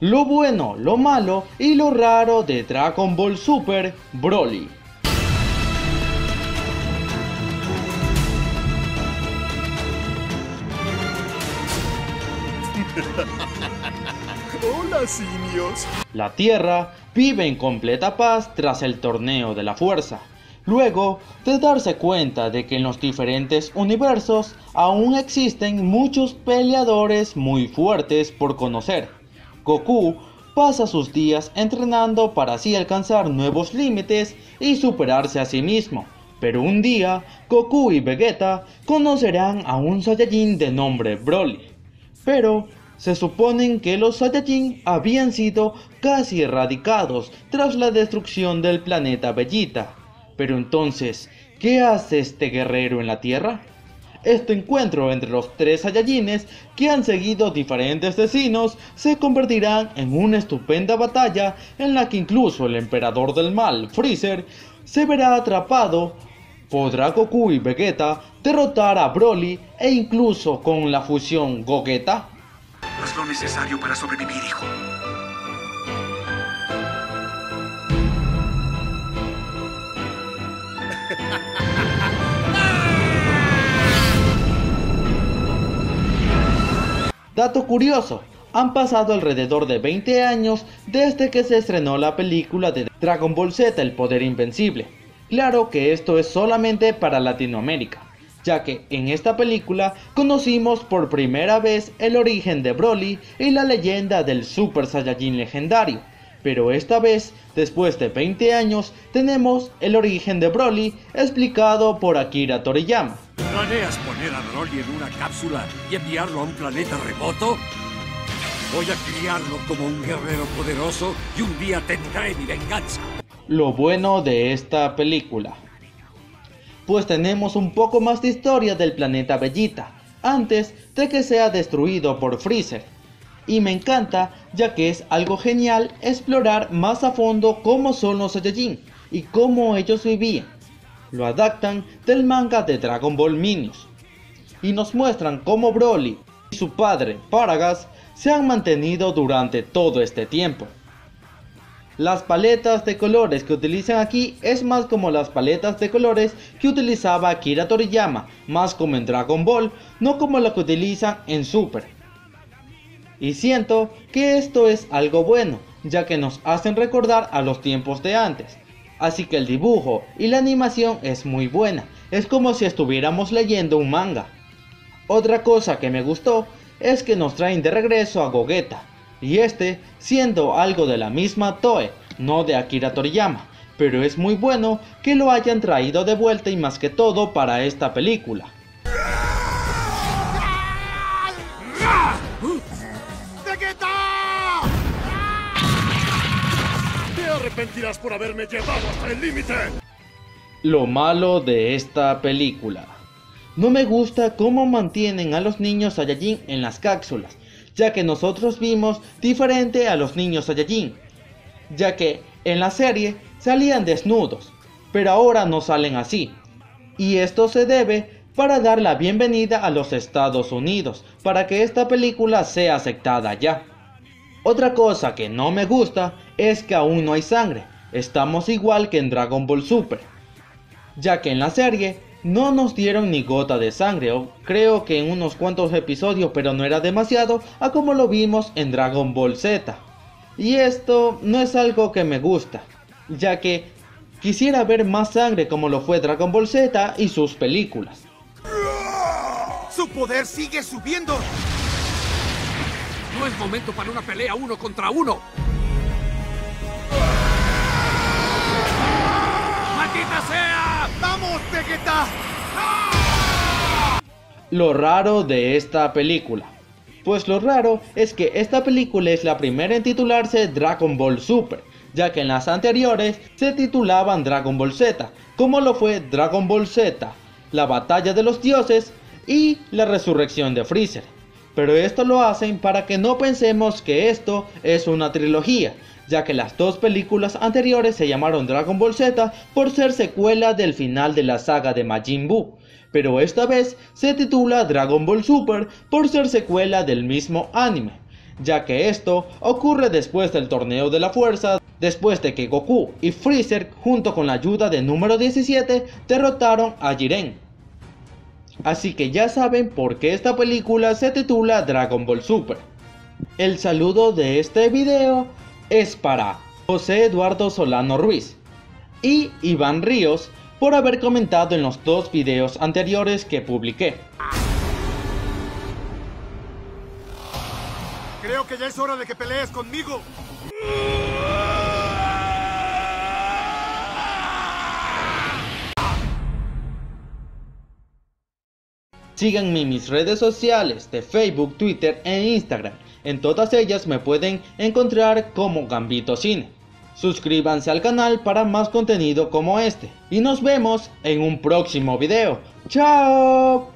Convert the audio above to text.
Lo bueno, lo malo y lo raro de Dragon Ball Super Broly. Hola, simios. La Tierra vive en completa paz tras el torneo de la fuerza. Luego de darse cuenta de que en los diferentes universos aún existen muchos peleadores muy fuertes por conocer. Goku pasa sus días entrenando para así alcanzar nuevos límites y superarse a sí mismo. Pero un día, Goku y Vegeta conocerán a un Saiyajin de nombre Broly. Pero se suponen que los Saiyajin habían sido casi erradicados tras la destrucción del planeta Bellita. Pero entonces, ¿qué hace este guerrero en la Tierra? Este encuentro entre los tres Saiyajines que han seguido diferentes destinos se convertirán en una estupenda batalla en la que incluso el emperador del mal, Freezer, se verá atrapado. ¿Podrá Goku y Vegeta derrotar a Broly e incluso con la fusión Gogeta? Haz lo necesario para sobrevivir, hijo. Dato curioso, han pasado alrededor de 20 años desde que se estrenó la película de Dragon Ball Z El Poder Invencible. Claro que esto es solamente para Latinoamérica, ya que en esta película conocimos por primera vez el origen de Broly y la leyenda del Super Saiyajin legendario. Pero esta vez, después de 20 años, tenemos el origen de Broly explicado por Akira Toriyama. ¿Planeas poner a Broly en una cápsula y enviarlo a un planeta remoto? Voy a criarlo como un guerrero poderoso y un día tendré mi venganza. Lo bueno de esta película. Pues tenemos un poco más de historia del planeta Bellita, antes de que sea destruido por Freezer. Y me encanta ya que es algo genial explorar más a fondo cómo son los Saiyajin y cómo ellos vivían. Lo adaptan del manga de Dragon Ball Minions. Y nos muestran cómo Broly y su padre Paragas se han mantenido durante todo este tiempo. Las paletas de colores que utilizan aquí es más como las paletas de colores que utilizaba Akira Toriyama, más como en Dragon Ball, no como lo que utilizan en Super. Y siento que esto es algo bueno, ya que nos hacen recordar a los tiempos de antes. Así que el dibujo y la animación es muy buena, es como si estuviéramos leyendo un manga. Otra cosa que me gustó es que nos traen de regreso a Gogeta, y este siendo algo de la misma Toe, no de Akira Toriyama, pero es muy bueno que lo hayan traído de vuelta y más que todo para esta película. Por haberme llevado hasta el límite. Lo malo de esta película. No me gusta cómo mantienen a los niños Saiyajin en las cápsulas, ya que nosotros vimos diferente a los niños Saiyajin, ya que en la serie salían desnudos, pero ahora no salen así. Y esto se debe para dar la bienvenida a los Estados Unidos, para que esta película sea aceptada ya. Otra cosa que no me gusta es que aún no hay sangre, estamos igual que en Dragon Ball Super, ya que en la serie no nos dieron ni gota de sangre, o creo que en unos cuantos episodios, pero no era demasiado, a como lo vimos en Dragon Ball Z. Y esto no es algo que me gusta, ya que quisiera ver más sangre como lo fue Dragon Ball Z y sus películas. ¡Su poder sigue subiendo! No es momento para una pelea uno contra uno. ¡Maldita sea! ¡Vamos, Vegeta! Lo raro de esta película. Pues lo raro es que esta película es la primera en titularse Dragon Ball Super, ya que en las anteriores se titulaban Dragon Ball Z, como lo fue Dragon Ball Z, la batalla de los dioses y la resurrección de Freezer. Pero esto lo hacen para que no pensemos que esto es una trilogía, ya que las dos películas anteriores se llamaron Dragon Ball Z por ser secuela del final de la saga de Majin Buu, pero esta vez se titula Dragon Ball Super por ser secuela del mismo anime, ya que esto ocurre después del torneo de la fuerza, después de que Goku y Freezer junto con la ayuda de número 17 derrotaron a Jiren. Así que ya saben por qué esta película se titula Dragon Ball Super. El saludo de este video es para José Eduardo Solano Ruiz y Iván Ríos por haber comentado en los dos videos anteriores que publiqué. Creo que ya es hora de que pelees conmigo. Síganme en mis redes sociales de Facebook, Twitter e Instagram. En todas ellas me pueden encontrar como Gambito Cine. Suscríbanse al canal para más contenido como este. Y nos vemos en un próximo video. ¡Chao!